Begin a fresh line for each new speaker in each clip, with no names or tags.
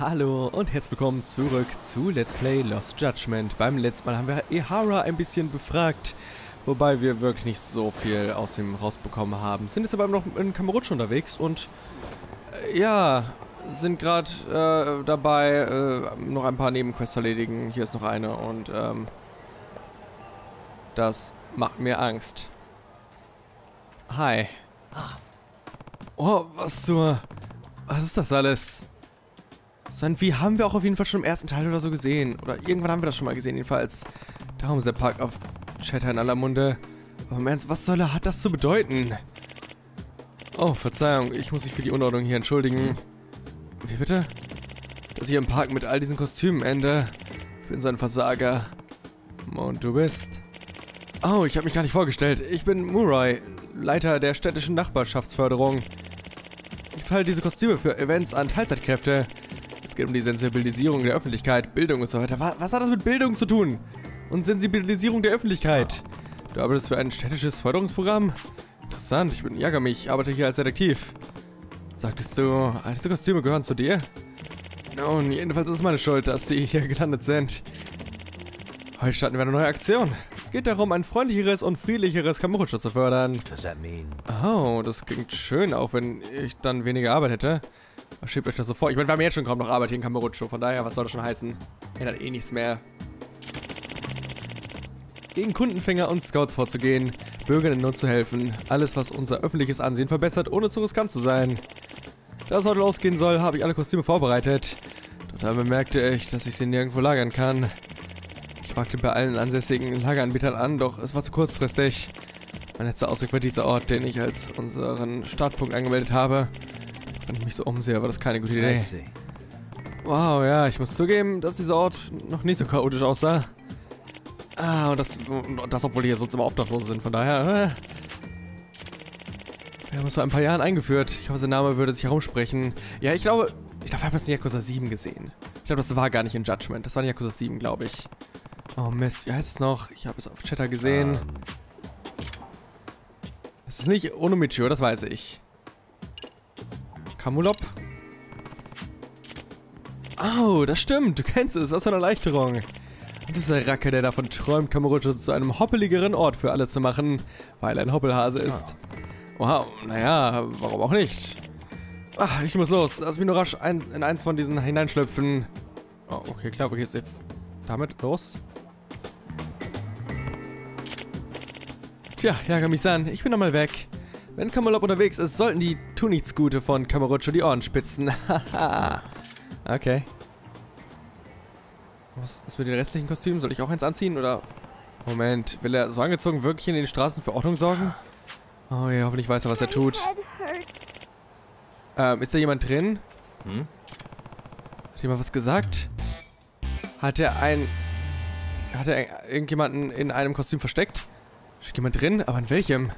Hallo und herzlich willkommen zurück zu Let's Play Lost Judgment. Beim letzten Mal haben wir Ehara ein bisschen befragt, wobei wir wirklich nicht so viel aus ihm rausbekommen haben. Sind jetzt aber noch in Kamerutsch unterwegs und äh, ja, sind gerade äh, dabei, äh, noch ein paar Nebenquests erledigen. Hier ist noch eine und ähm, das macht mir Angst. Hi. Oh, was zur... Was ist das alles? So ein Wie haben wir auch auf jeden Fall schon im ersten Teil oder so gesehen. Oder irgendwann haben wir das schon mal gesehen, jedenfalls. Darum ist der Park auf Chatter in aller Munde. Aber im Ernst, was soll er, hat das zu bedeuten? Oh, Verzeihung, ich muss mich für die Unordnung hier entschuldigen. Wie bitte? Dass ich im Park mit all diesen Kostümen ende. Ich bin so ein Versager. Und du bist? Oh, ich habe mich gar nicht vorgestellt. Ich bin Murai, Leiter der städtischen Nachbarschaftsförderung. Ich falle diese Kostüme für Events an Teilzeitkräfte. Es geht um die Sensibilisierung der Öffentlichkeit, Bildung und so weiter. Was hat das mit Bildung zu tun? Und Sensibilisierung der Öffentlichkeit? Du arbeitest für ein städtisches Förderungsprogramm? Interessant, ich bin Yagami, ich arbeite hier als Detektiv. Sagtest du, all diese Kostüme gehören zu dir? Nun, jedenfalls ist es meine Schuld, dass sie hier gelandet sind. Heute starten wir eine neue Aktion. Es geht darum, ein freundlicheres und friedlicheres Kamurocho zu fördern. Oh, das klingt schön, auch wenn ich dann weniger Arbeit hätte. Schiebt euch das so vor? Ich meine, wir haben jetzt schon kaum noch Arbeit hier in Kamurocho, von daher, was soll das schon heißen? Ändert eh nichts mehr. Gegen Kundenfänger und Scouts vorzugehen, Bürgern in Not zu helfen, alles, was unser öffentliches Ansehen verbessert, ohne zu riskant zu sein. Da es heute losgehen soll, habe ich alle Kostüme vorbereitet. Doch dann bemerkte ich, dass ich sie nirgendwo lagern kann. Ich fragte bei allen ansässigen Lageranbietern an, doch es war zu kurzfristig. Mein letzter Ausweg war dieser Ort, den ich als unseren Startpunkt angemeldet habe. Wenn ich mich so umsehe, war das keine gute Idee. Wow, ja, ich muss zugeben, dass dieser Ort noch nicht so chaotisch aussah. Ah, und das, und das obwohl hier sonst immer Obdachlose sind, von daher... Äh. Wir haben es vor ein paar Jahren eingeführt. Ich hoffe, sein Name würde sich herumsprechen. Ja, ich glaube, ich glaube, wir haben es in Yakuza 7 gesehen. Ich glaube, das war gar nicht in Judgment. Das war in Yakuza 7, glaube ich. Oh Mist, wie heißt es noch? Ich habe es auf Chatter gesehen. Es ist nicht Onomichio, das weiß ich. Kamulop. Oh, das stimmt. Du kennst es. Was für eine Erleichterung. Das ist der Racke, der davon träumt, Kamurocho zu einem hoppeligeren Ort für alle zu machen, weil er ein Hoppelhase ist. Wow, naja, warum auch nicht? Ach, ich muss los. Lass mich nur rasch ein, in eins von diesen hineinschlüpfen. Oh, okay, klar, wo geht's jetzt damit los? Tja, Yagami-san, ich bin nochmal weg. Wenn Kamalop unterwegs ist, sollten die Tunichtsgute von Kamurocho die Ohren spitzen. Haha. okay. Was ist mit den restlichen Kostümen? Soll ich auch eins anziehen, oder... Moment, will er so angezogen wirklich in den Straßen für Ordnung sorgen? Oh ja, hoffentlich weiß er, was er tut. Ähm, ist da jemand drin? Hm? Hat jemand was gesagt? Hat er ein... Hat er irgendjemanden in einem Kostüm versteckt? Ist jemand drin? Aber in welchem?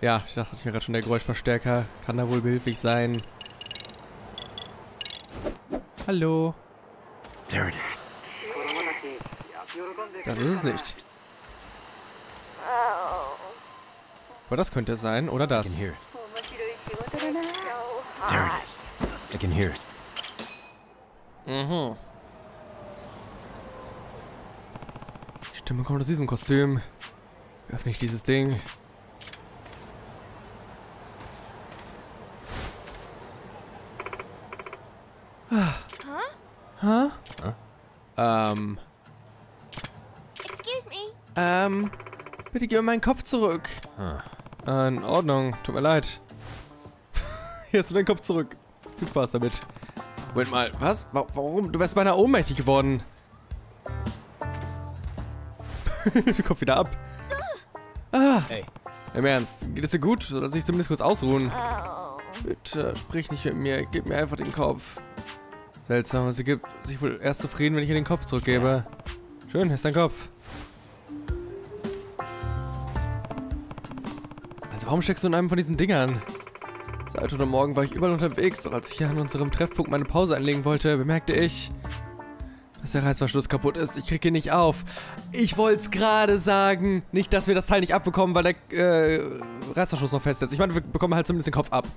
Ja, ich dachte, das wäre gerade schon der Geräuschverstärker. Kann da wohl behilflich sein. Hallo.
There it is.
Das ist es nicht. Aber das könnte es sein, oder das.
There it is. I can hear it.
Mhm. Die Stimme kommt aus diesem Kostüm. Öffne ich dieses Ding? Ähm.
Excuse me.
Ähm. Bitte gib mir meinen Kopf zurück.
Huh.
Äh, in Ordnung. Tut mir leid. Hier hast du deinen Kopf zurück. Viel Spaß damit. Moment mal. Was? Wa- Warum? Du wärst beinahe ohnmächtig geworden. du kommst wieder ab. Ah.
Hey.
Im Ernst. Geht es dir gut? Soll sich zumindest kurz ausruhen?
Oh.
Bitte, sprich nicht mit mir. Gib mir einfach den Kopf. Seltsam. Sie gibt sich wohl erst zufrieden, wenn ich ihr den Kopf zurückgebe. Schön, hier ist dein Kopf. Also warum steckst du in einem von diesen Dingern? Seit heute Morgen war ich überall unterwegs, doch als ich hier an unserem Treffpunkt meine Pause einlegen wollte, bemerkte ich, dass der Reißverschluss kaputt ist. Ich krieg ihn nicht auf. Ich wollte es gerade sagen. Nicht, dass wir das Teil nicht abbekommen, weil der äh, Reißverschluss noch fest ist. Ich meine, wir bekommen halt zumindest den Kopf ab.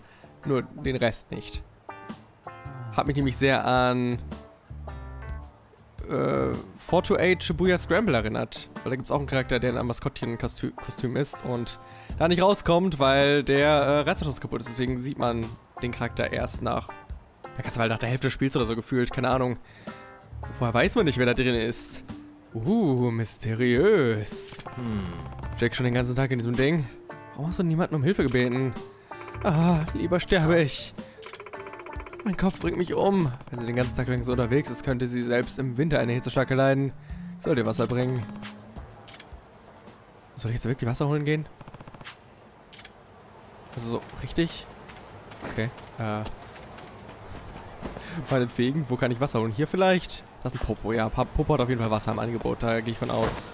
Nur den Rest nicht. Hat mich nämlich sehr an äh, 428 Shibuya Scramble erinnert. Weil da gibt es auch einen Charakter, der in einem Maskottchenkostüm ist und da nicht rauskommt, weil der äh, Reißverschluss kaputt ist. Deswegen sieht man den Charakter erst nach, da kannst du halt nach der Hälfte des Spiels oder so gefühlt, keine Ahnung. Vorher weiß man nicht, wer da drin ist. Uh, mysteriös. Hm. Steck schon den ganzen Tag in diesem Ding. Warum hast du niemanden um Hilfe gebeten? Ah, lieber sterbe ich. Mein Kopf bringt mich um. Wenn sie den ganzen Tag lang so unterwegs ist, könnte sie selbst im Winter eine Hitzestärke leiden. Soll dir Wasser bringen. Soll ich jetzt wirklich Wasser holen gehen? Also so, richtig? Okay, äh. Meinetwegen, wo kann ich Wasser holen? Hier vielleicht? Das ist ein Popo, ja. Popo hat auf jeden Fall Wasser im Angebot, da gehe ich von aus.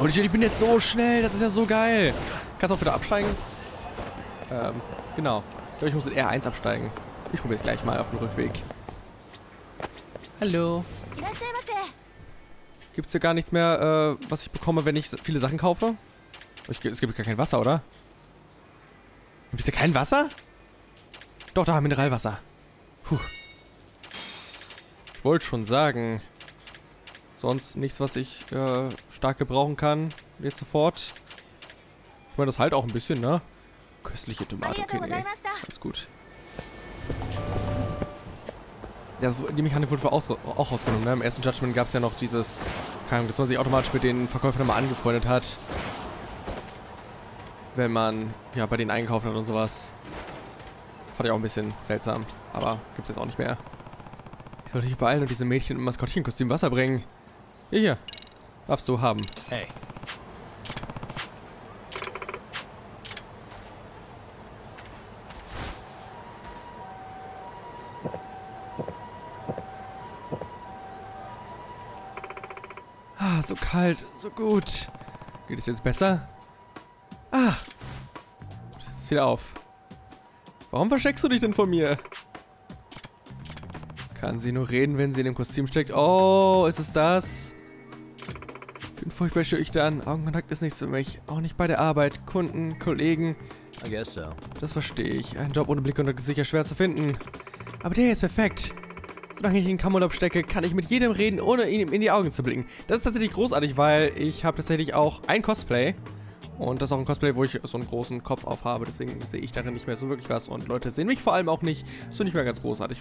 Oh, ich bin jetzt so schnell, das ist ja so geil. Kannst auch wieder absteigen? Ähm, genau glaube, ich muss in R1 absteigen. Ich probiere es gleich mal auf dem Rückweg. Hallo. Gibt es hier gar nichts mehr, äh, was ich bekomme, wenn ich viele Sachen kaufe? Ich, es gibt gar kein Wasser, oder? Gibt es hier kein Wasser? Doch, da, Mineralwasser. Puh. Ich wollte schon sagen. Sonst nichts, was ich äh, stark gebrauchen kann. Jetzt sofort. Ich meine, das halt auch ein bisschen, ne? Köstliche Tomate. Okay, nee. Alles gut. Ja, die Mechanik wurde auch rausgenommen. Ne? Im ersten Judgment gab es ja noch dieses, keine Ahnung, dass man sich automatisch mit den Verkäufern immer angefreundet hat. Wenn man ja bei denen einkauft hat und sowas. Fand ich auch ein bisschen seltsam. Aber gibt es jetzt auch nicht mehr. Ich sollte dich beeilen und diese Mädchen im Maskottchenkostüm Wasser bringen. Hier, hier. Darfst du haben. Hey. So kalt, so gut. Geht es jetzt besser? Ah. Du sitzt wieder auf. Warum versteckst du dich denn vor mir? Kann sie nur reden, wenn sie in dem Kostüm steckt? Oh, ist es das? Ich bin furchtbar schüchtern. Augenkontakt ist nichts für mich. Auch nicht bei der Arbeit. Kunden, Kollegen. I guess so. Das verstehe ich. Ein Job ohne Blickkontakt ist sicher schwer zu finden. Aber der ist perfekt. Solange ich in Kammerlob stecke, kann ich mit jedem reden, ohne ihm in die Augen zu blicken. Das ist tatsächlich großartig, weil ich habe tatsächlich auch ein Cosplay. Und das ist auch ein Cosplay, wo ich so einen großen Kopf auf habe. Deswegen sehe ich darin nicht mehr so wirklich was. Und Leute sehen mich vor allem auch nicht. Das finde ich mehr ganz großartig.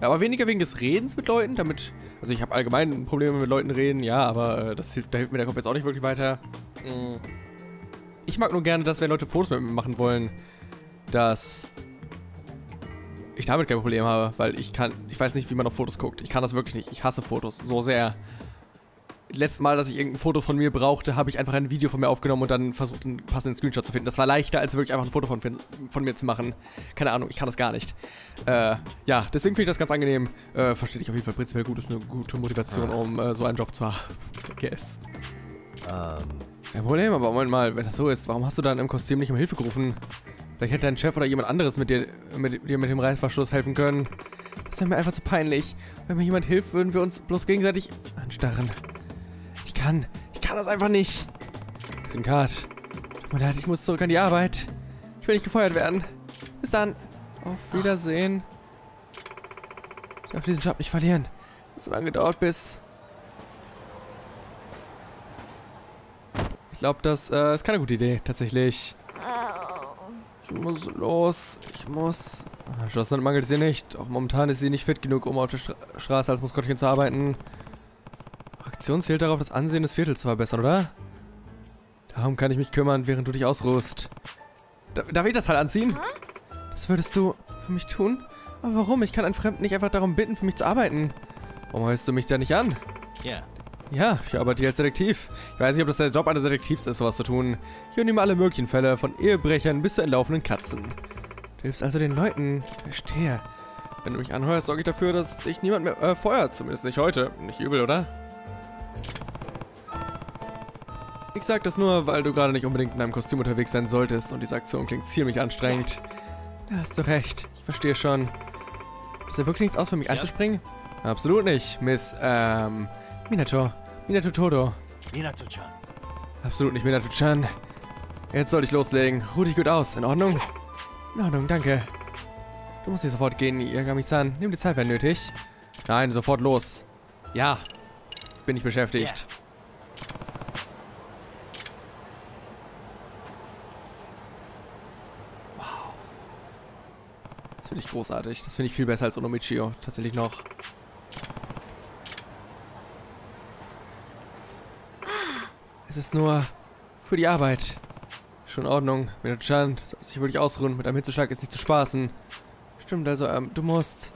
Aber weniger wegen des Redens mit Leuten. Damit. Also ich habe allgemein Probleme mit Leuten reden, ja, aber äh, das hilft, da hilft mir der Kopf jetzt auch nicht wirklich weiter. Mm. Ich mag nur gerne, dass wenn Leute Fotos mit mir machen wollen, dass ich damit kein Problem habe, weil ich kann, ich weiß nicht, wie man auf Fotos guckt. Ich kann das wirklich nicht. Ich hasse Fotos so sehr. Letztes Mal, dass ich irgendein Foto von mir brauchte, habe ich einfach ein Video von mir aufgenommen und dann versucht, einen passenden Screenshot zu finden. Das war leichter, als wirklich einfach ein Foto von, von mir zu machen. Keine Ahnung, ich kann das gar nicht. Äh, ja, deswegen finde ich das ganz angenehm. Äh, verstehe ich auf jeden Fall prinzipiell gut. Ist eine gute Motivation, um äh, so einen Job zu haben. Guess. Um. Ähm. Kein Problem, aber Moment mal, wenn das so ist, warum hast du dann im Kostüm nicht um Hilfe gerufen? Vielleicht hätte dein Chef oder jemand anderes mit dir mit, dir mit dem Reißverschluss helfen können. Das wäre mir einfach zu peinlich. Wenn mir jemand hilft, würden wir uns bloß gegenseitig anstarren. Ich kann, ich kann das einfach nicht. Sinkart, tut mir leid, ich muss zurück an die Arbeit. Ich will nicht gefeuert werden. Bis dann. Auf Wiedersehen. Ich darf diesen Job nicht verlieren. Es so lange gedauert bis... Ich glaube, das äh, ist keine gute Idee, tatsächlich. Ich muss los. Ich muss. Schlossland mangelt sie nicht. Auch momentan ist sie nicht fit genug, um auf der Stra Straße als Maskottchen zu arbeiten. Aktion zählt darauf, das Ansehen des Viertels zu verbessern, oder? Darum kann ich mich kümmern, während du dich ausruhst. Da darf ich das halt anziehen? Das würdest du für mich tun? Aber warum? Ich kann einen Fremden nicht einfach darum bitten, für mich zu arbeiten. Warum hörst du mich da nicht an? Ja. Ja, ich arbeite hier als Detektiv. Ich weiß nicht, ob das der Job eines Detektivs ist, sowas zu tun. Ich übernehme alle möglichen Fälle, von Ehebrechern bis zu entlaufenden Katzen. Du hilfst also den Leuten. Verstehe. Wenn du mich anhörst, sorge ich dafür, dass dich niemand mehr äh, feuert. Zumindest nicht heute. Nicht übel, oder? Ich sag das nur, weil du gerade nicht unbedingt in einem Kostüm unterwegs sein solltest und diese Aktion klingt ziemlich anstrengend. Da hast du recht. Ich verstehe schon. Ist da wirklich nichts aus für mich ja. anzuspringen? Absolut nicht, Miss, ähm, Minato. Minato Todo. Minato-chan. Absolut nicht Du musst nicht sofort gehen, Yagami-san. Nimm die Zeit, wenn nötig. Nein, sofort los. Ja. Bin ich beschäftigt. Wow. Das finde ich großartig. Das finde ich viel besser als Onomichio. Tatsächlich noch. Es ist nur für die Arbeit. Schon in Ordnung. Minato-chan, solltest dich wirklich ausruhen. Mit einem Hitzeschlag ist nicht zu spaßen. Stimmt, also, ähm, du musst...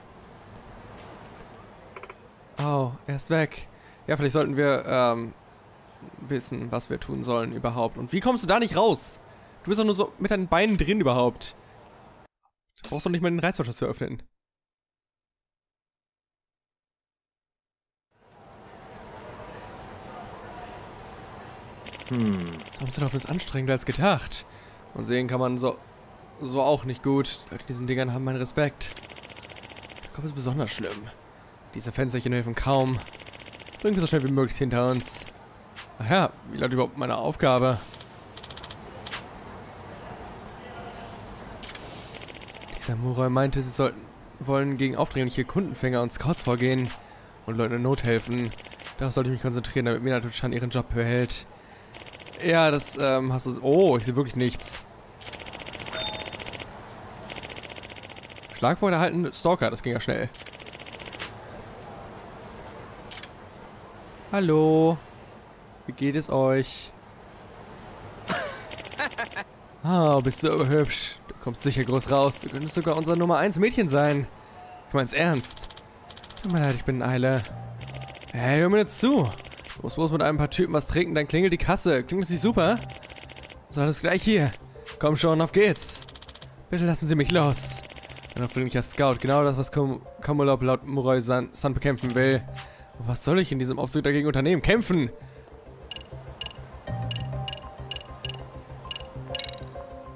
Oh, er ist weg. Ja, vielleicht sollten wir, ähm, wissen, was wir tun sollen überhaupt. Und wie kommst du da nicht raus? Du bist doch nur so mit deinen Beinen drin überhaupt. Du brauchst doch nicht mal den Reißverschluss zu öffnen.
Hmm.
Samsterdorf ist anstrengender als gedacht. Und sehen kann man so, so auch nicht gut. Leute, diesen Dingern haben meinen Respekt. Der Kopf ist besonders schlimm. Diese Fensterchen helfen kaum. Bringen wir so schnell wie möglich hinter uns. Ach ja, wie lautet überhaupt meine Aufgabe? Dieser Murai meinte, sie sollten wollen gegen aufdringliche Kundenfänger und Scouts vorgehen und Leuten in Not helfen. Darauf sollte ich mich konzentrieren, damit Minato-chan ihren Job behält. Ja, das ähm, hast du... Oh, ich sehe wirklich nichts. Schlagwort erhalten, Stalker, das ging ja schnell. Hallo. Wie geht es euch? Ah, bist du aber hübsch. Du kommst sicher groß raus. Du könntest sogar unser Nummer 1 Mädchen sein. Ich mein's ernst. Tut mir leid, ich bin in Eile. Hey, hör mir jetzt zu. Du musst bloß mit einem paar Typen was trinken, dann klingelt die Kasse. Klingt das nicht super? So, alles gleich hier. Komm schon, auf geht's. Bitte lassen Sie mich los. Ein aufdringlicher Scout, genau das, was Kam Kamulop laut Murai-san bekämpfen will. Was soll ich in diesem Aufzug dagegen unternehmen? Kämpfen!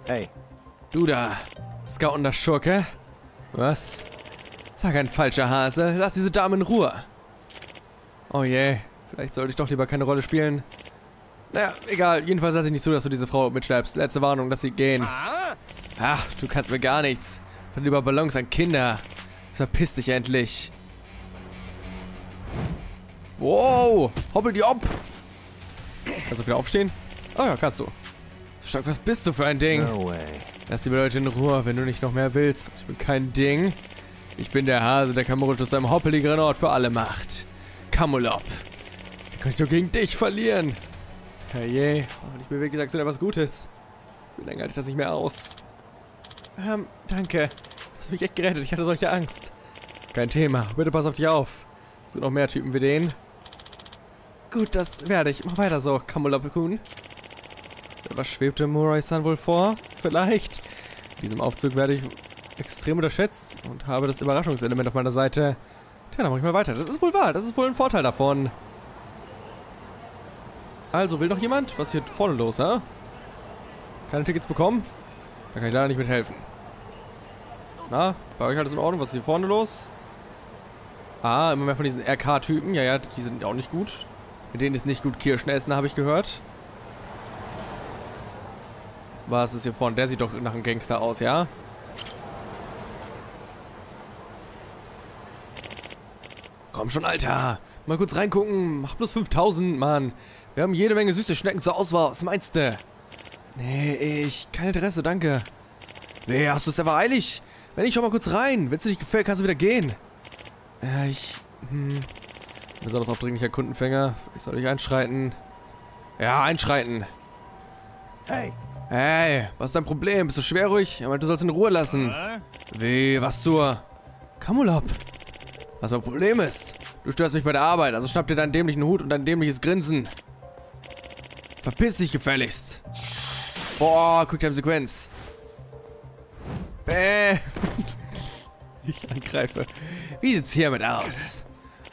Hey.
Du da, scoutender Schurke. Was? Sag ein falscher Hase, lass diese Dame in Ruhe. Oh je, vielleicht sollte ich doch lieber keine Rolle spielen. Naja, egal, jedenfalls lasse ich nicht zu, dass du diese Frau mitschleppst. Letzte Warnung, dass sie gehen. Ach, du kannst mir gar nichts. Von lieber Ballons an Kinder. Verpiss dich endlich. Wow, hoppel die ab. Kannst du wieder aufstehen? Oh ja, kannst du. Stark, was bist du für ein Ding?
No.
Lass die Leute in Ruhe, wenn du nicht noch mehr willst. Ich bin kein Ding. Ich bin der Hase, der Kamuroto zu einem hoppeligeren Ort für alle macht. Kamulop. Kann ich nur gegen dich verlieren? Herrje, hoffentlich bewegt gesagt so etwas Gutes. Wie lange halte ich das nicht mehr aus? Ähm, danke. Du hast mich echt gerettet, ich hatte solche Angst. Kein Thema, bitte pass auf dich auf. Es sind noch mehr Typen wie den. Gut, das werde ich. Mach weiter so, Kamulop-kun. Was schwebte Murai-san wohl vor? Vielleicht. In diesem Aufzug werde ich extrem unterschätzt und habe das Überraschungselement auf meiner Seite. Tja, dann mach ich mal weiter. Das ist wohl wahr. Das ist wohl ein Vorteil davon. Also, will noch jemand? Was ist hier vorne los, hä? Keine Tickets bekommen? Da kann ich leider nicht mithelfen. Na, bei euch alles in Ordnung? Was ist hier vorne los? Ah, immer mehr von diesen RK-Typen. Ja, ja, die sind auch nicht gut. Mit denen ist nicht gut Kirschen essen, habe ich gehört. Was ist hier vorne? Der sieht doch nach einem Gangster aus, ja? Komm schon, Alter. Mal kurz reingucken. Mach bloß 5000, Mann. Wir haben jede Menge süße Schnecken zur Auswahl. Was meinst du? Nee, ich... Kein Interesse, danke. Nee, hast du es aber eilig? Wenn ich schon mal kurz rein. Wenn es dir nicht gefällt, kannst du wieder gehen. Ja, ich... Hm... Besonders aufdringlicher Kundenfänger. Ich soll dich einschreiten. Ja, einschreiten.
Hey.
Hey, was ist dein Problem? Bist du schwerruhig? Er meint, du sollst ihn in Ruhe lassen. Wie, was zur... Kamulop. Was mein Problem ist? Du störst mich bei der Arbeit, also schnapp dir deinen dämlichen Hut und dein dämliches Grinsen. Verpiss dich gefälligst. Boah, Quicktime-Sequenz. Bäh. ich angreife. Wie sieht's hiermit aus?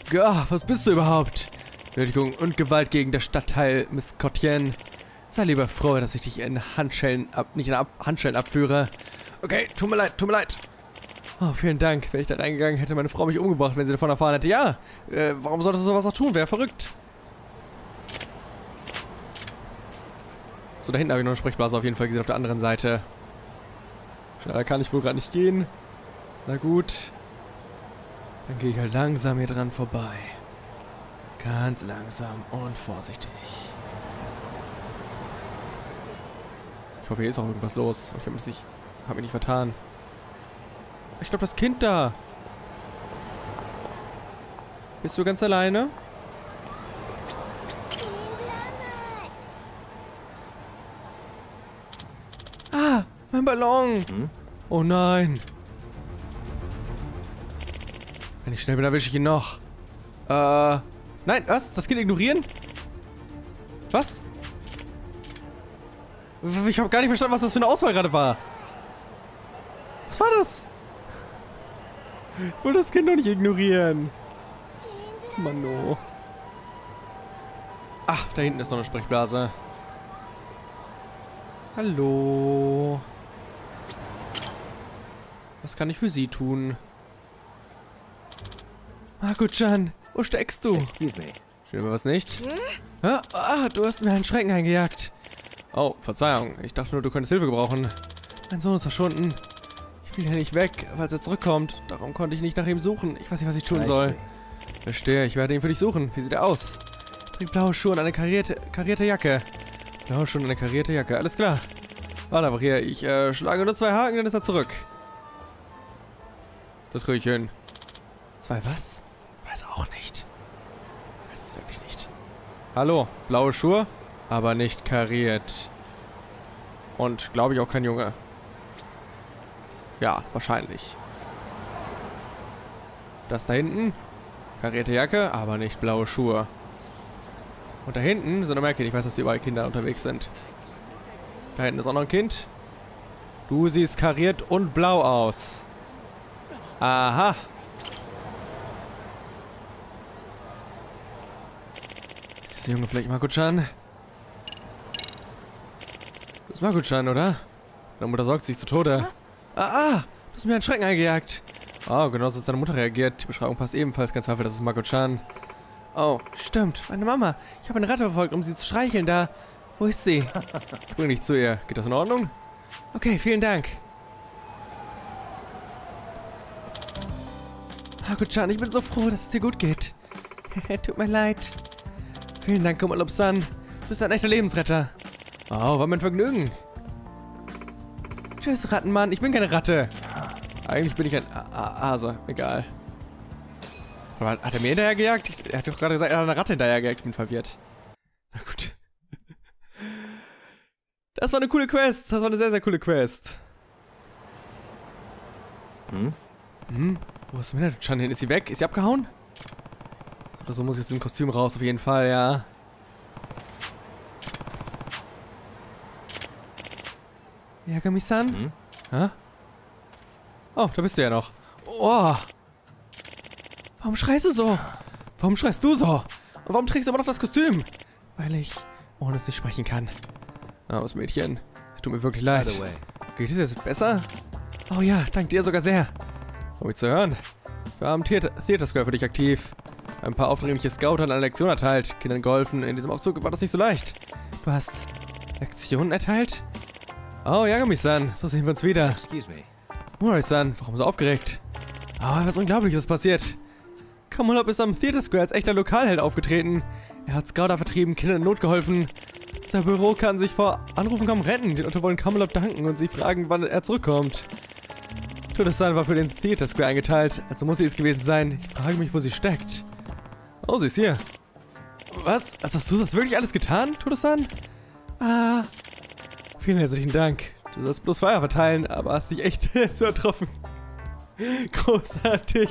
Gah, was bist du überhaupt? Nötigung und Gewalt gegen das Stadtteil Miskottchen. Sei lieber froh, dass ich dich in Handschellen ab, nicht in ab, Handschellen abführe. Okay, tut mir leid, tut mir leid. Oh, vielen Dank. Wäre ich da reingegangen, hätte meine Frau mich umgebracht, wenn sie davon erfahren hätte. Ja, äh, warum solltest du sowas auch tun? Wäre verrückt. So, da hinten habe ich noch eine Sprechblase auf jeden Fall gesehen, auf der anderen Seite. Schneller kann ich wohl gerade nicht gehen. Na gut. Dann gehe ich halt langsam hier dran vorbei. Ganz langsam und vorsichtig. Ich hoffe, hier ist auch irgendwas los. Ich habe mich, nicht, hab mich nicht vertan. Ich glaube, das Kind da. Bist du ganz alleine? Ah, mein Ballon.
Hm?
Oh nein. Wenn ich schnell bin, erwische ich ihn noch. Äh, nein, was? Das Kind ignorieren? Was? Ich habe gar nicht verstanden, was das für eine Auswahl gerade war. Was war das? Ich wollte das Kind doch nicht ignorieren. Mann, oh. Ach, da hinten ist noch eine Sprechblase. Hallo. Was kann ich für Sie tun? Marco-chan, wo steckst du? Stimmt mir was nicht? Ah, ah, du hast mir einen Schrecken eingejagt. Oh, Verzeihung. Ich dachte nur, du könntest Hilfe gebrauchen. Mein Sohn ist verschwunden. Ich will ja nicht weg, falls er zurückkommt. Darum konnte ich nicht nach ihm suchen. Ich weiß nicht, was ich tun soll. Verstehe, ich werde ihn für dich suchen. Wie sieht er aus? Trägt blaue Schuhe und eine karierte, karierte Jacke. Blaue Schuhe und eine karierte Jacke. Alles klar. Warte einfach hier. Ich äh, schlage nur zwei Haken, dann ist er zurück. Das kriege ich hin. Zwei was? Weiß auch nicht. Weiß es wirklich nicht. Hallo, blaue Schuhe, aber nicht kariert. Und glaube ich auch kein Junge. Ja, wahrscheinlich. Das da hinten, karierte Jacke, aber nicht blaue Schuhe. Und da hinten sind noch mehr Kinder. Ich weiß, dass hier überall Kinder unterwegs sind. Da hinten ist auch noch ein Kind. Du siehst kariert und blau aus. Aha. Ist dieser Junge vielleicht Marco-chan? Das ist Marco-chan, oder? Deine Mutter sorgt sich zu Tode. Ah, ah! Du hast mir einen Schrecken eingejagt. Oh, genauso hat seine Mutter reagiert. Die Beschreibung passt ebenfalls. Kein Zweifel, das ist Marco-chan. Oh, stimmt. Meine Mama. Ich habe eine Ratte verfolgt, um sie zu streicheln. Da. Wo ist sie? Ich bring dich zu ihr. Geht das in Ordnung? Okay, vielen Dank. Marco-chan, ich bin so froh, dass es dir gut geht. Tut mir leid. Vielen Dank, Kummerlup-san. Du bist ein echter Lebensretter. Oh, war mein Vergnügen. Tschüss, Rattenmann. Ich bin keine Ratte. Eigentlich bin ich ein A A Hase. Egal. Aber hat er mir hinterhergejagt? Er hat doch gerade gesagt, er hat eine Ratte hinterhergejagt. Ich bin verwirrt. Na gut. Das war eine coole Quest. Das war eine sehr, sehr coole Quest.
Hm?
Hm? Wo ist Minato-chan hin? Ist sie weg? Ist sie abgehauen? So Oder so muss ich jetzt im Kostüm raus, auf jeden Fall, ja. Yagami-san?
Hm?
Hä? Oh, da bist du ja noch. Oh. Warum schreist du so? Warum schreist du so? Und warum trägst du immer noch das Kostüm? Weil ich ohne es nicht sprechen kann. Armes Mädchen. Es tut mir wirklich leid. Geht es jetzt besser? Oh ja, dank dir sogar sehr. Um mich zu hören. Wir haben Theater, Theater Square für dich aktiv. Ein paar aufdringliche Scout hat eine Lektion erteilt. Kindern geholfen. In diesem Aufzug war das nicht so leicht. Du hast Lektionen erteilt? Oh, Yagami-san, so sehen wir uns wieder.
excuse me.
Mori-san, warum so aufgeregt? Oh, was Unglaubliches ist passiert. Kamulop ist am Theater Square als echter Lokalheld aufgetreten. Er hat Scouter vertrieben, Kindern in Not geholfen. Sein Büro kann sich vor Anrufen kaum retten. Die Leute wollen Kamulop danken und sie fragen, wann er zurückkommt. Todesan war für den Theater Square eingeteilt, also muss sie es gewesen sein. Ich frage mich, wo sie steckt. Oh, sie ist hier. Was? Also hast du das wirklich alles getan, Todesan? Ah, Vielen herzlichen Dank. Du sollst bloß Feuer verteilen, aber hast dich echt so ertroffen. Großartig.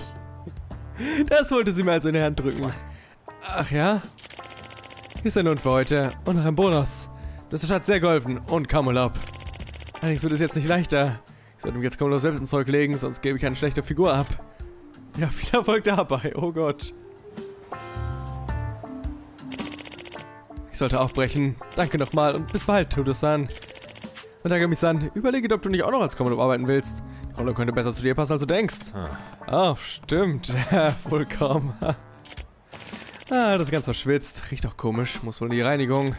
Das wollte sie mir also in die Hand drücken. Ach ja? Hier ist der Lohn für heute. Und noch ein Bonus. Du hast der Stadt sehr geholfen. Und Kamulop. Allerdings wird es jetzt nicht leichter. Ich sollte mir jetzt Kamulop selbst ins Zeug legen, sonst gebe ich eine schlechte Figur ab. Ja, viel Erfolg dabei. Oh Gott. Ich sollte aufbrechen. Danke nochmal und bis bald, Todo-san. Und Agami-san, überlege, ob du nicht auch noch als Kommando arbeiten willst. Die Rolle könnte besser zu dir passen, als du denkst.
Huh.
Oh, stimmt. Vollkommen. ah, das ist ganz verschwitzt. Riecht auch komisch. Muss wohl in die Reinigung.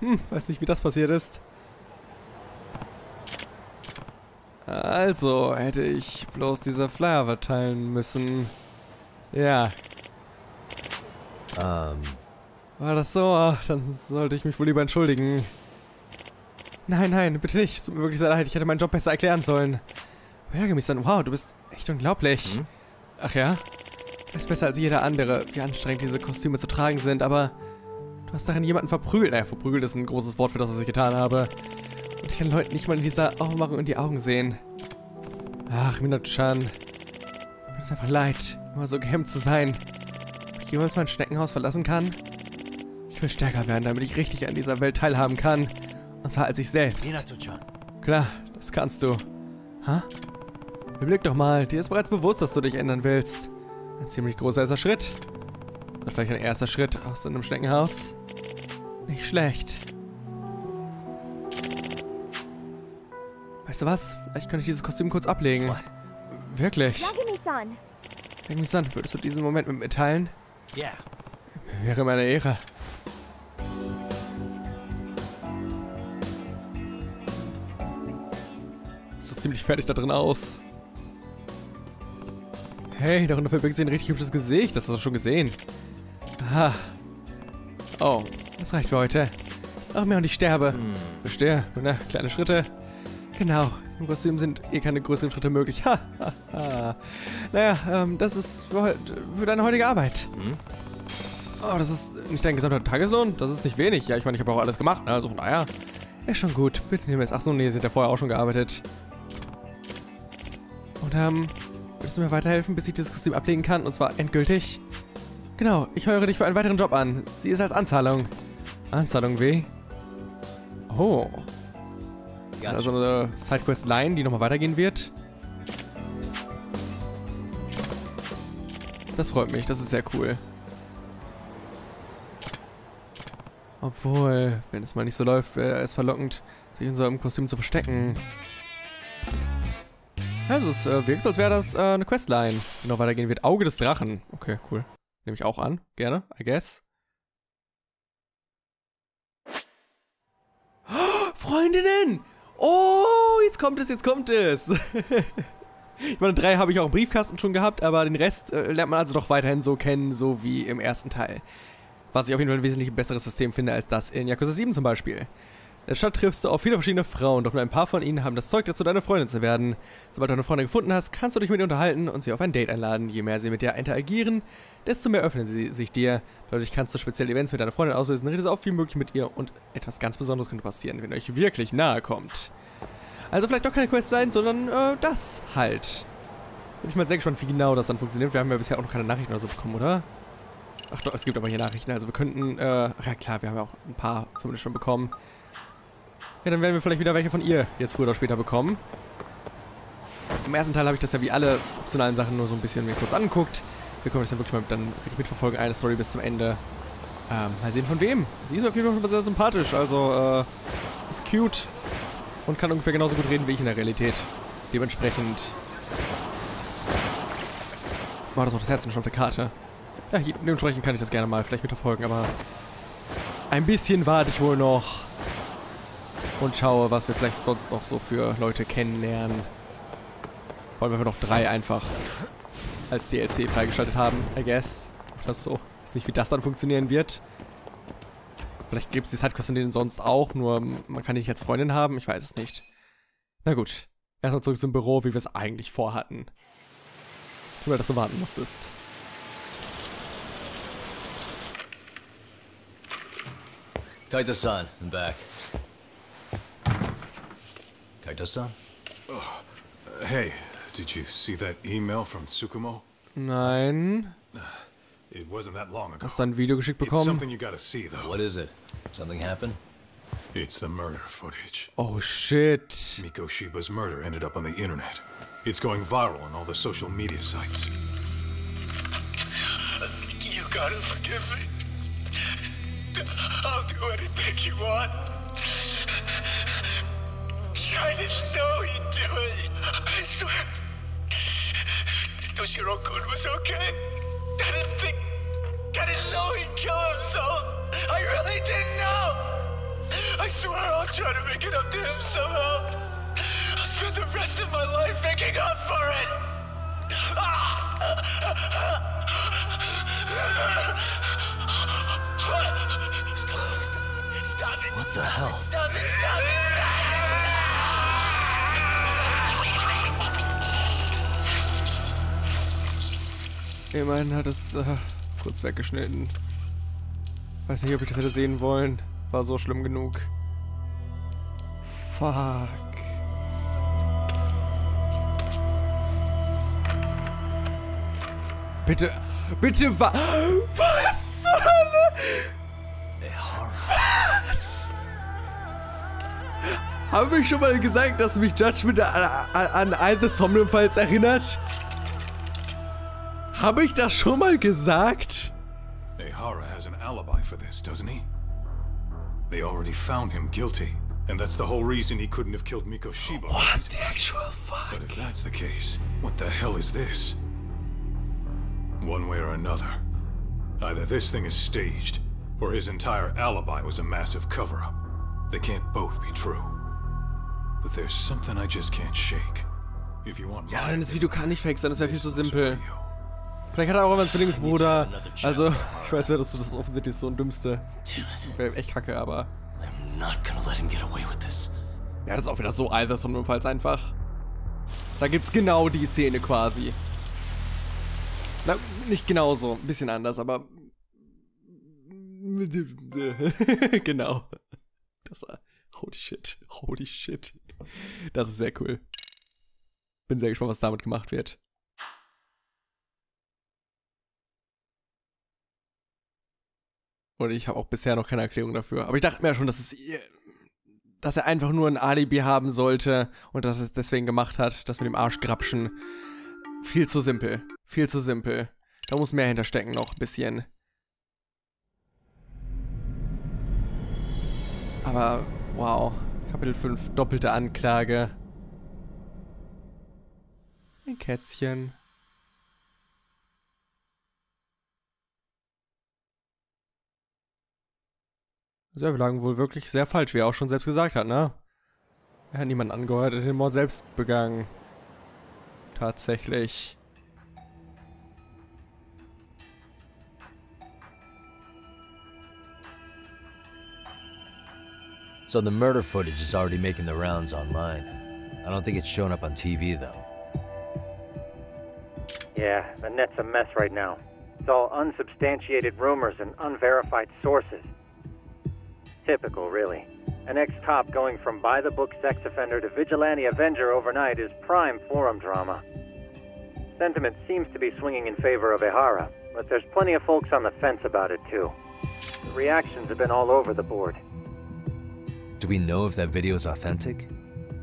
Hm, weiß nicht, wie das passiert ist. Also, hätte ich bloß diese Flyer verteilen müssen. Ja.
Ähm,
War das so? Ach, dann sollte ich mich wohl lieber entschuldigen. Nein, nein, bitte nicht. Es tut mir wirklich sehr leid. Ich hätte meinen Job besser erklären sollen. Ärgere mich dann. Wow, du bist echt unglaublich.
Hm?
Ach ja? Du bist besser als jeder andere, wie anstrengend diese Kostüme zu tragen sind, aber du hast darin jemanden verprügelt. Naja, verprügelt ist ein großes Wort für das, was ich getan habe. Ich kann Leuten nicht mal in dieser Aufmachung in die Augen sehen. Ach, Minot-chan. Mir es einfach leid, immer so gehemmt zu sein. Ob ich jemals mein Schneckenhaus verlassen kann? Ich will stärker werden, damit ich richtig an dieser Welt teilhaben kann. Und zwar als ich selbst. Klar, das kannst du. Ha? Überleg doch mal, dir ist bereits bewusst, dass du dich ändern willst. Ein ziemlich großer erster Schritt. Oder vielleicht ein erster Schritt aus deinem Schneckenhaus. Nicht schlecht. Weißt du was? Vielleicht könnte ich dieses Kostüm kurz ablegen.
What?
Wirklich?
Yagami-san,
würdest du diesen Moment mit mir teilen?
Yeah.
Wäre meine Ehre. So ziemlich fertig da drin aus. Hey, darunter verbirgt sich ein richtig hübsches Gesicht. Das hast du schon gesehen. Aha. Oh, das reicht für heute. Ach mehr und ich sterbe.
Hm.
Verstehe. Nur ne, kleine Schritte. Genau. Im Kostüm sind eh keine größeren Schritte möglich. Ha, ha, ha. Naja, ähm, das ist für, für deine heutige Arbeit.
Hm?
Oh, das ist nicht dein gesamter Tageslohn? Das ist nicht wenig. Ja, ich meine, ich habe auch alles gemacht, ne? Also von daher. Ist schon gut. Bitte nimm es. Ach so, nee, sie hat ja vorher auch schon gearbeitet. Und, ähm, würdest du mir weiterhelfen, bis ich das Kostüm ablegen kann? Und zwar endgültig? Genau, ich höre dich für einen weiteren Job an. Sie ist als Anzahlung. Anzahlung wie? Oh. Das ist also eine Sidequest-Line, die nochmal weitergehen wird. Das freut mich, das ist sehr cool. Obwohl, wenn es mal nicht so läuft, wäre es verlockend, sich in so einem Kostüm zu verstecken. Also, es äh, wirkt, als wäre das äh, eine Questline, die noch weitergehen wird. Auge des Drachen. Okay, cool. Nehme ich auch an. Gerne, I guess. Oh, Freundinnen! Oh, jetzt kommt es, jetzt kommt es. ich meine, drei habe ich auch im Briefkasten schon gehabt, aber den Rest äh, lernt man also doch weiterhin so kennen, so wie im ersten Teil. Was ich auf jeden Fall ein wesentlich besseres System finde als das in Yakuza 7 zum Beispiel. In der Stadt triffst du auf viele verschiedene Frauen, doch nur ein paar von ihnen haben das Zeug dazu, deine Freundin zu werden. Sobald du eine Freundin gefunden hast, kannst du dich mit ihr unterhalten und sie auf ein Date einladen. Je mehr sie mit dir interagieren, desto mehr öffnen sie sich dir. Dadurch kannst du spezielle Events mit deiner Freundin auslösen, redest auch viel möglich mit ihr und etwas ganz Besonderes könnte passieren, wenn ihr euch wirklich nahe kommt. Also vielleicht doch keine Quest sein, sondern äh, das halt. Bin ich mal sehr gespannt, wie genau das dann funktioniert. Wir haben ja bisher auch noch keine Nachrichten oder so bekommen, oder? Ach doch, es gibt aber hier Nachrichten. Also wir könnten, äh, ja klar, wir haben ja auch ein paar zumindest schon bekommen. Ja, dann werden wir vielleicht wieder welche von ihr jetzt früher oder später bekommen. Im ersten Teil habe ich das ja wie alle optionalen Sachen nur so ein bisschen mir kurz angeguckt. Wir können das dann wirklich mal dann richtig mitverfolgen, eine Story bis zum Ende. Ähm, mal sehen von wem. Sie ist auf jeden Fall sehr sympathisch, also, äh, ist cute und kann ungefähr genauso gut reden wie ich in der Realität. Dementsprechend war das auch das Herz schon für Karte. Ja, dementsprechend kann ich das gerne mal vielleicht mitverfolgen, aber ein bisschen warte ich wohl noch und schaue, was wir vielleicht sonst noch so für Leute kennenlernen. Vor allem, wenn wir noch drei einfach als DLC freigeschaltet haben, I guess. Das so. Weiß nicht, wie das dann funktionieren wird. Vielleicht gibt es die Sidequests in denen sonst auch, nur man kann die nicht als Freundin haben. Ich weiß es nicht. Na gut. Erstmal zurück zum Büro, wie wir es eigentlich vorhatten. Tut mir, dass du warten musstest.
Kaito-san, I'm back. Kaito-san?
Uh, hey, did you see that email from Tsukumo?
Nein.
Uh, it wasn't that long ago.
Hast du ein Video geschickt
It's something you gotta see, though.
What is it? Something happened?
It's the murder footage.
Oh shit.
Miko Shiba's murder ended up on the internet. It's going viral on all the social media sites.
You gotta forgive me. I'll do anything you want. I didn't know he'd do it. I swear. Toshiro-kun was okay. I didn't think... I didn't know he'd kill himself. I really didn't know. I swear I'll try to make it up to him somehow. I'll spend the rest of my life making up for it. Stop, stop, stop it.
What the hell?
Stop it, stop it,
Immerhin hat es äh, kurz weggeschnitten. Weiß nicht, ob ich das hätte sehen wollen. War so schlimm genug. Fuck. Bitte, bitte, wa was zur Hölle? Was? Habe ich schon mal gesagt, dass mich Judgment an, an, an Ein the Somnambules erinnert? Habe ich das schon mal gesagt?
Ehara has an alibi for this, doesn't he? They already found him guilty, and that's the whole reason he couldn't have killed Miko Shiba.
What the actual fuck?
But if that's the case, what the hell is this? One way or another, either this thing is staged, or his entire alibi was a massive cover up. They can't both be true. But there's something I just can't shake. If you want
Ja, dann das Video kann nicht fake sein, das wäre viel zu simpel.
real.
Vielleicht hat er auch immer einen Zwillingsbruder. Also, ich weiß, wer das, das ist offensichtlich so ein Dümmste. Wäre echt kacke, aber. Ja, das ist auch wieder so Either Somnambules einfach. Da gibt's genau die Szene quasi. Na, nicht genauso, ein bisschen anders, aber. genau. Das war. Holy shit. Holy shit. Das ist sehr cool. Bin sehr gespannt, was damit gemacht wird. Und ich habe auch bisher noch keine Erklärung dafür. Aber ich dachte mir ja schon, dass es dass er einfach nur ein Alibi haben sollte und dass er es deswegen gemacht hat, das mit dem Arschgrapschen. Viel zu simpel. Viel zu simpel. Da muss mehr hinterstecken noch ein bisschen. Aber, wow. Kapitel 5, doppelte Anklage. Ein Kätzchen. Also wir lagen wohl wirklich sehr falsch, wie er auch schon selbst gesagt hat, ne? Er hat niemanden angehört, er hat den Mord selbst begangen. Tatsächlich.
So the murder footage is already making the rounds online. I don't think it's showing up on TV though.
Yeah, the net's a mess right now. It's all unsubstantiated rumors and unverified sources. Typical, really. An ex-cop going from by-the-book sex offender to vigilante avenger overnight is prime forum drama. Sentiment seems to be swinging in favor of Ehara, but there's plenty of folks on the fence about it, too. The reactions have been all over the board.
Do we know if that video is authentic?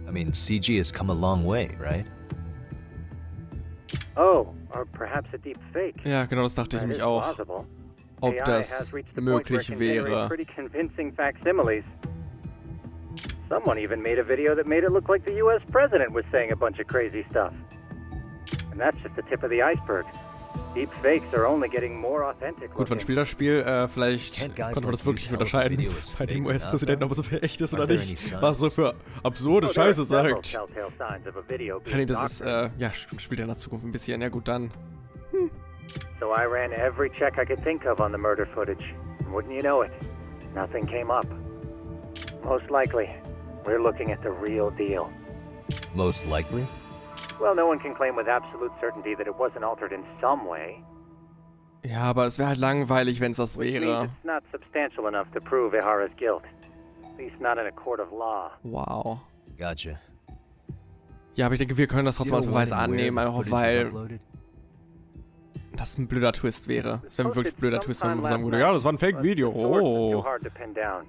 I mean, CG has come a long way, right?
Oh, or perhaps a deep fake.
Ja, genau das dachte ich
That
nämlich
is
auch.
plausible.
Ob das möglich wäre.
Pretty convincing facsimiles. Someone even made a video that made it look like the U.S. president was saying a bunch of crazy stuff. And that's just the tip of the iceberg. Deep fakes are only getting more authentic.
Gut, wann
looking.
spielt das Spiel? Äh, vielleicht konnte man das wirklich unterscheiden bei dem US-Präsidenten,
not,
ob es echt ist oder nicht. Was so für absurde
Oh,
Scheiße sagt.
being
Wahrscheinlich, das ist, äh, ja, stimmt, spielt ja in der Zukunft ein bisschen. Ja gut, dann.
So I ran every check I could think of on the murder footage. And wouldn't you know it, nothing came up. Most likely, we're looking at the real deal.
Most likely?
Well, no one can claim with absolute certainty that it wasn't altered in some way.
Ja, aber es wäre halt langweilig, wenn es das
Which means
wäre.
it's not substantial enough to prove Ihara's guilt. At least not in a court of law.
Wow.
Gotcha.
Ja, aber ich denke, wir können das
Do you
trotzdem
know
als
when
Beweis annehmen, einfach weil
uploaded?
Das ein blöder Twist wäre. Es wäre wirklich ein blöder Twist, wenn man sagen würde, ja, das war ein Fake-Video.
the source is too
Oh.
hard to pin down.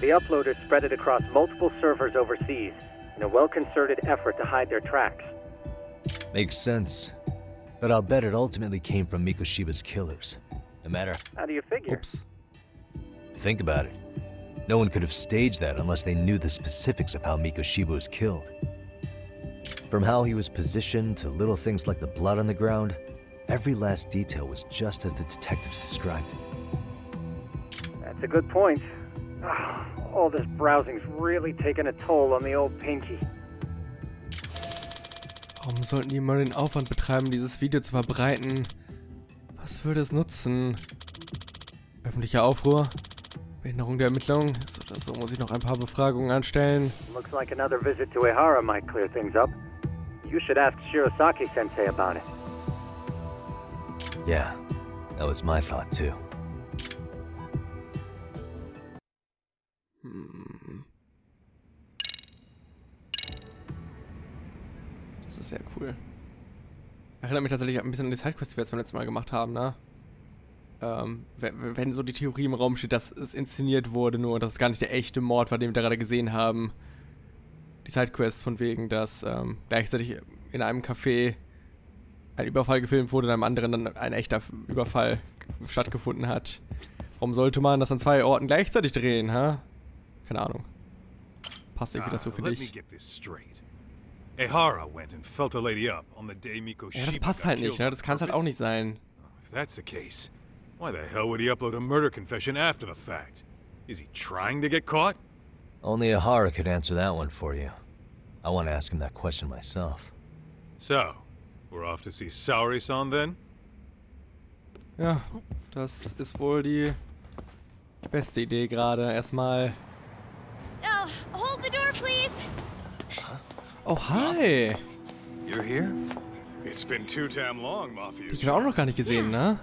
The uploaders spread it across multiple servers overseas in a well-concerted effort to hide their tracks.
Makes sense. But I'll bet it ultimately came from Mikoshiba's killers. No matter.
How do you figure?
Ups.
Think about it. No one could have staged that unless they knew the specifics of how Mikoshiba was killed. From how he was positioned to little things like the blood on the ground, every last detail was just as the detectives described it.
That's a good point. All this browsing's really taken a toll on the old pinky.
Warum sollten die mal den Aufwand betreiben, dieses Video zu verbreiten? Was würde es nutzen? Öffentlicher Aufruhr? Behinderung der Ermittlung? So oder so muss ich noch ein paar Befragungen anstellen.
Looks like another visit to Ehara might clear things up. You should ask Shirosaki sensei about it.
Yeah, that was my thought too.
Hm. Das ist sehr cool. Erinnert mich tatsächlich ein bisschen an die Sidequest, die wir jetzt beim letzten Mal gemacht haben, ne? Ähm, wenn, so die Theorie im Raum steht, dass es inszeniert wurde, nur dass es gar nicht der echte Mord war, den wir da gerade gesehen haben. Die Sidequest von wegen, dass ähm, gleichzeitig in einem Café ein Überfall gefilmt wurde und einem anderen dann ein echter Überfall stattgefunden hat. Warum sollte man das an zwei Orten gleichzeitig drehen, ha? Keine Ahnung. Passt irgendwie dazu,
Ah,
finde
let me
ich.
get this straight. Ehara went and felt a lady up on the day Miko
Ja, das passt halt nicht, ne? Das kann es halt auch nicht sein.
If that's the case, why the hell would he upload a murder confession after the fact? Is he trying to get caught?
Only Ahara could answer that one for you. I want to ask him that question myself.
So, we're off to see Saori-san then?
Ja, das ist wohl die beste Idee gerade. Erstmal.
Oh, hold the door, please.
Oh, hi!
You're here?
It's been too damn long, Mafia.
Die haben wir auch noch gar nicht gesehen, ne?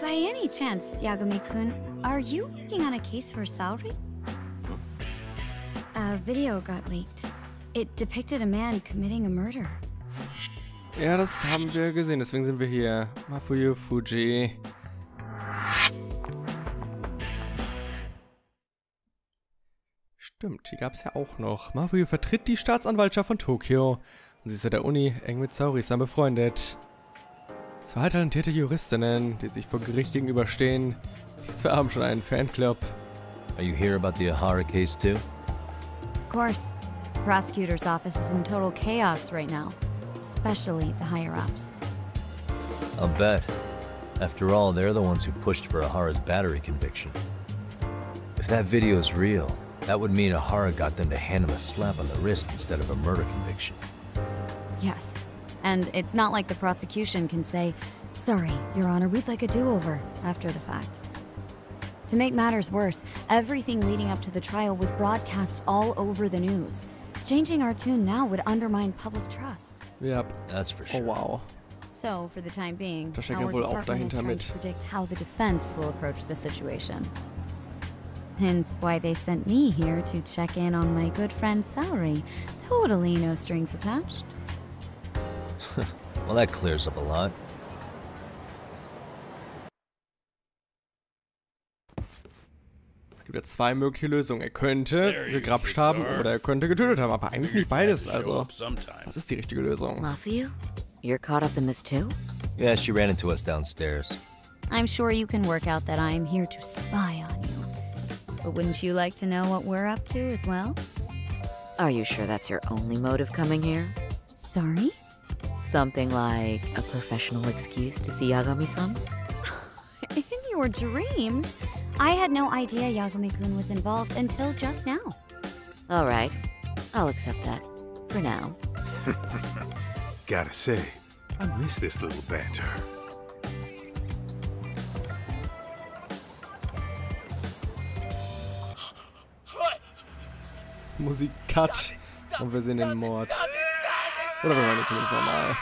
By any chance, Yagami-kun, are you working on a case for Saori? A video got leaked. It depicted a man committing a murder.
Ja, das haben wir gesehen, deswegen sind wir hier. Mafuyu Fuji. Stimmt, die gab es ja auch noch. Mafuyu vertritt die Staatsanwaltschaft von Tokio. Und sie ist an der Uni eng mit Saori-san befreundet. Zwei talentierte Juristinnen, die sich vor Gericht gegenüberstehen. Die zwei haben schon einen Fanclub.
Are you here about the Ahara case too?
Of course. Prosecutor's office is in total chaos right now, especially the higher ups.
I'll bet. After all, they're the ones who pushed for Ahara's battery conviction. If that video is real, that would mean Ahara got them to hand him a slap on the wrist instead of a murder conviction.
Yes. And it's not like the prosecution can say, Sorry, Your Honor, we'd like a do over after the fact. To make matters worse, everything leading up to the trial was broadcast all over the news. Changing our tune now would undermine public trust.
Yep.
That's for sure.
Oh,
sure.
wow.
So, for the time being,
Da steckt ja
our
wohl auch dahinter mit.
to predict how the defense will approach the situation. Hence why they sent me here to check in on my good friend Saori. Totally no strings attached.
Well, that clears up a lot.
Gibt ja zwei mögliche Lösungen. Er könnte gegrapscht haben oder er könnte getötet haben, aber eigentlich nicht beides. Also, das ist die richtige Lösung.
Mafiu? You're caught up in this too?
Yeah, she ran into us downstairs.
I'm sure you can work out that I'm here to spy on you. But wouldn't you like to know what we're up to as well?
Are you sure that's your only motive coming here?
Sorry?
Something like a professional excuse to see Yagami-san?
In your dreams? I had no idea Yagami-kun was involved until just now.
All right, I'll accept that. For now.
Gotta say, I miss this little banter.
Musik cut und wir sehen den Mord. Oder wir hören ihn zumindest nochmal.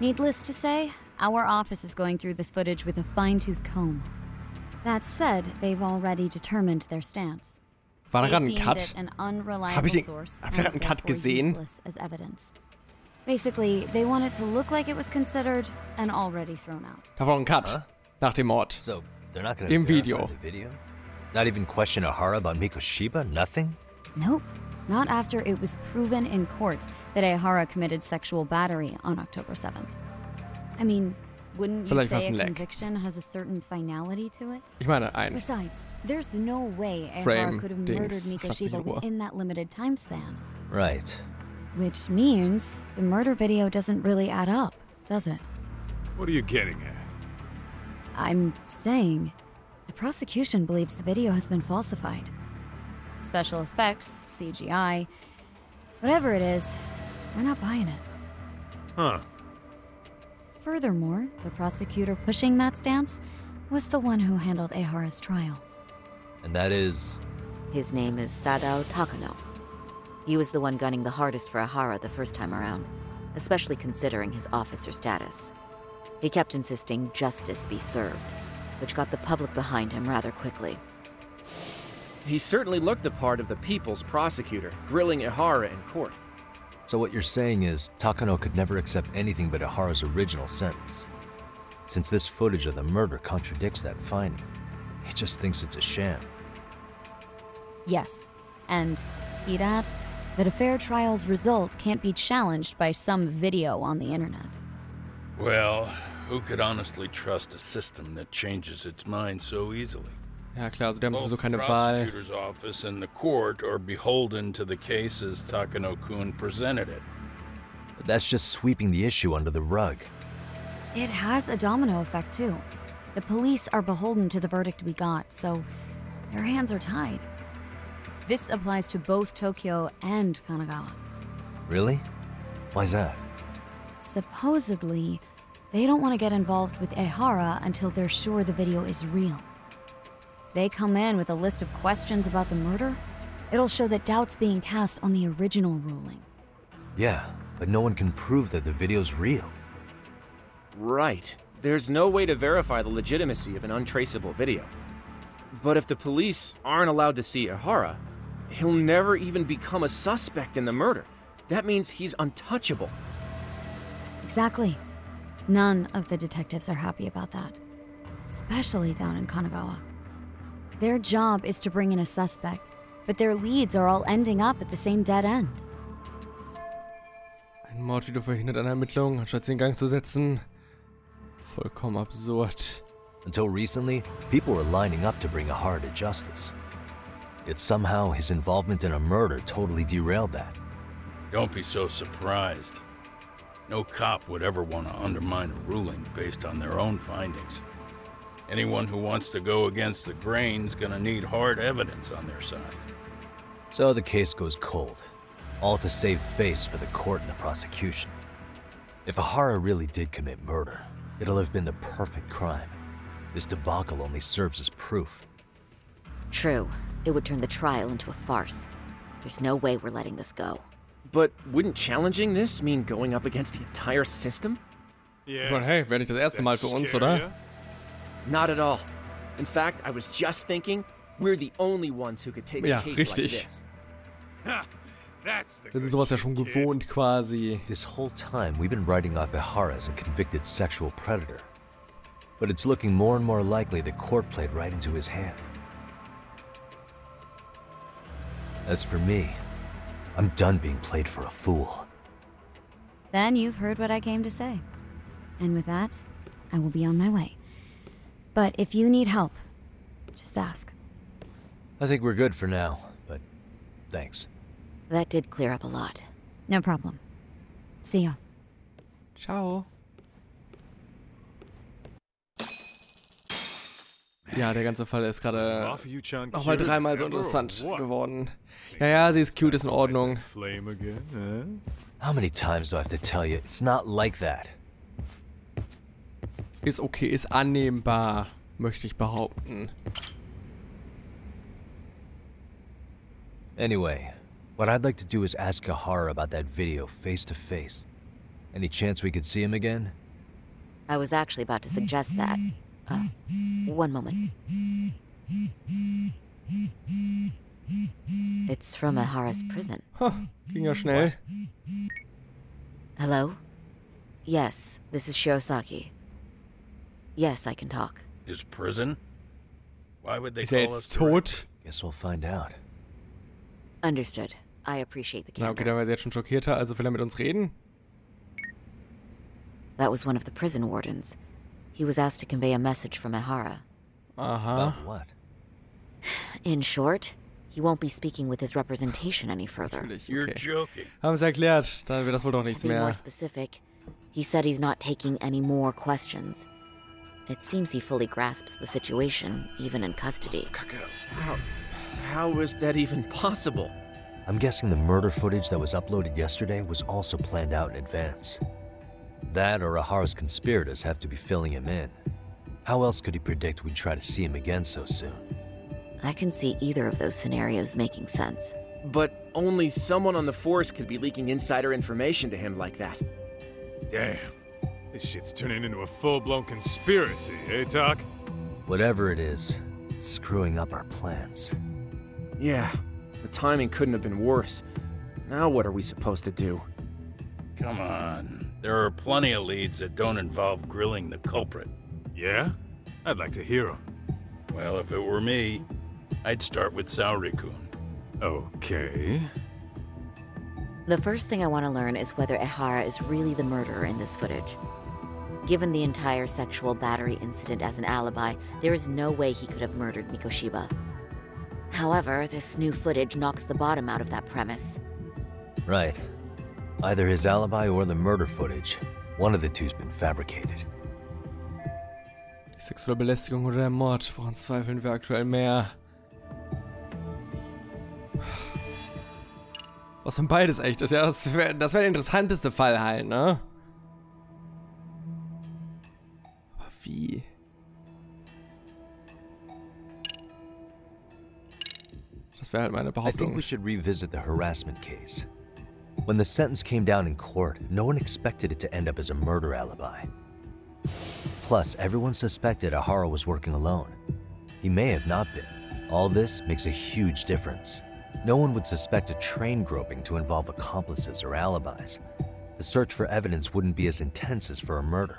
Needless to say, our office is going through this footage with a fine tooth comb. That said, they've already determined their stance.
War da
They've
gerade ein
deemed
Cut?
it an unreliable
Hab ich den-
source
hab ich da gerade
and
einen Cut
therefore
gesehen?
useless as evidence. Basically, they want it to look like it was considered and already thrown out.
Da war noch ein Cut.
Huh?
Nach dem Mord.
So, they're not gonna
Im
verify
Video.
the video? Not even question Ahara about Miko Shiba? Nothing?
Nope. Not after it was proven in court that Ehara committed sexual battery on October 7th. I mean, wouldn't you
Vielleicht
say a
Leck.
conviction has a certain finality to it?
Ich meine, ein.
Besides, there's no way
Frame
could have
Dings,
murdered Miko
schafft in
within that limited time span.
Right.
Which means the murder video doesn't really add up, does it?
What are you getting at?
I'm saying the prosecution believes the video has been falsified. Special effects, CGI, whatever it is, we're not buying it.
Huh.
Furthermore, the prosecutor pushing that stance was the one who handled Ehara's trial.
And that is.
His name is Sadao Takano. He was the one gunning the hardest for Ahara the first time around, especially considering his officer status. He kept insisting justice be served, which got the public behind him rather quickly.
He certainly looked the part of the people's prosecutor, grilling Ihara in court.
So what you're saying is, Takano could never accept anything but Ihara's original sentence. Since this footage of the murder contradicts that finding, he just thinks it's a sham.
Yes, and he'd add that a fair trial's result can't be challenged by some video on the internet.
Well, who could honestly trust a system that changes its mind so easily?
Ja klar, also die haben
Both
sowieso
the
keine Wahl.
prosecutor's office and the court are beholden to the case as Takano-kun presented it.
But that's just sweeping the issue under the rug.
It has a domino effect, too. The police are beholden to the verdict we got, so their hands are tied. This applies to both Tokyo and Kanagawa.
Really? Why's that?
Supposedly, they don't want to get involved with Ehara until they're sure the video is real. They come in with a list of questions about the murder, it'll show that doubt's being cast on the original ruling.
Yeah, but no one can prove that the video's real.
Right. There's no way to verify the legitimacy of an untraceable video. But if the police aren't allowed to see Ihara, he'll never even become a suspect in the murder. That means he's untouchable.
Exactly. None of the detectives are happy about that, especially down in Kanagawa. Their job is to bring in a suspect, but their leads are all ending up at the same dead end.
Ein Mordvideo verhindert eine Ermittlung, anstatt sie in Gang zu setzen. Vollkommen absurd.
Until recently, people were lining up to bring Ahara to justice. Yet somehow his involvement in a murder totally derailed that.
Don't be so surprised. No cop would ever want to undermine a ruling based on their own findings. Anyone who wants to go against the grain's gonna need hard evidence on their side.
So the case goes cold, all to save face for the court and the prosecution. If Ahara really did commit murder, it'll have been the perfect crime. This debacle only serves as proof.
True, it would turn the trial into a farce. There's no way we're letting this go.
But wouldn't challenging this mean going up against the entire system?
Ich meine, hey, wäre nicht das erste Mal für uns, oder?
Not at all. In fact, I was just thinking we're the only ones who could take
Ja,
a case
richtig.
like this.
That's the
Wir sind
good
sowas ja
shit,
schon
kid.
gewohnt, quasi.
This whole time, we've been writing off Ihara as a convicted sexual predator. But it's looking more and more likely the court played right into his hand. As for me, I'm done being played for a fool.
Then you've heard what I came to say. And with that, I will be on my way. But if you need help, just ask.
I think we're good for now, but thanks.
That did clear up a lot.
No problem. See ya.
Ciao. Ja, der ganze Fall ist gerade nochmal dreimal so interessant geworden. Ja, ja, sie ist cute, ist in Ordnung.
How many times do I have to tell you? It's not like that.
Ist okay, ist annehmbar, möchte ich behaupten.
Anyway, what I'd like to do is ask Ahara about that video face to face. Any chance we could see him again?
I was actually about to suggest that. Uh, one moment. It's from Ahara's prison.
Ha, ging ja schnell.
Hello? Yes, this is Shirosaki. Yes, I can talk.
His prison? Why would they
Ist er
call us
tot?
Guess we'll find out.
Understood. I appreciate the
Na, okay, da war sie jetzt schon schockierter, also will er mit uns reden?
That was one of the prison wardens. He was asked to convey a message from Ahara.
Aha.
About what?
In short, he won't be speaking with his representation any further.
Natürlich,
You're
okay.
joking.
Haben sie erklärt, dann wird das wohl doch
To
nichts
be more
mehr.
specific, he said he's not taking any more questions. It seems he fully grasps the situation, even in custody.
Oh, how, how is that even possible?
I'm guessing the murder footage that was uploaded yesterday was also planned out in advance. That or Ahara's conspirators have to be filling him in. How else could he predict we'd try to see him again so soon?
I can see either of those scenarios making sense.
But only someone on the force could be leaking insider information to him like that.
Damn. This shit's turning into a full-blown conspiracy, eh, Doc?
Whatever it is, it's screwing up our plans.
Yeah, the timing couldn't have been worse. Now what are we supposed to do?
Come on. There are plenty of leads that don't involve grilling the culprit.
Yeah? I'd like to hear them.
Well, if it were me, I'd start with Saori-kun.
Okay.
The first thing I want to learn is whether Ehara is really the murderer in this footage. Given the entire sexual battery incident as an alibi, there is no way he could have murdered Mikoshiba. However, this new footage knocks the bottom out of that premise.
Right. Either his alibi or the murder footage. One of the two's been fabricated.
Die sexuelle Belästigung oder der Mord, woran zweifeln wir aktuell mehr? Was wenn beides echt ist? Ja, das wäre das wär der interessanteste Fall halt, ne? Das wäre halt meine
I think we should revisit the harassment case. When the sentence came down in court, no one expected it to end up as a murder alibi. Plus, everyone suspected Ahara was working alone. He may have not been. All this makes a huge difference. No one would suspect a train groping to involve accomplices or alibis. The search for evidence wouldn't be as intense as for a murder.